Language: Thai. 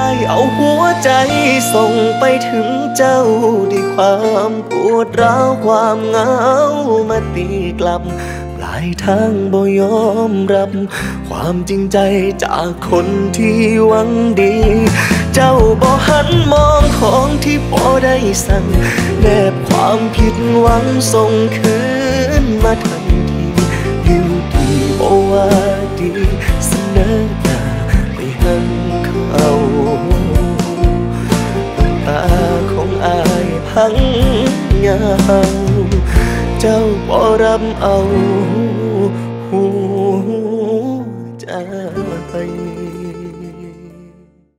ายเอาหัวใจส่งไปถึงเจ้าด้วยความปวดร้าวความเหงามาตีกลับปลายทางบ่ยอมรับ ความจริงใจจากคนที่หวังดี เจ้าบ่หันมองของที่บ่ได้สั่งแนบความผิดหวังส่งคืนมาทันทีอยู่ดีบ่ว่าดีเสนอ ทั้งยังเจ้าบ่รับเอาหัวใจ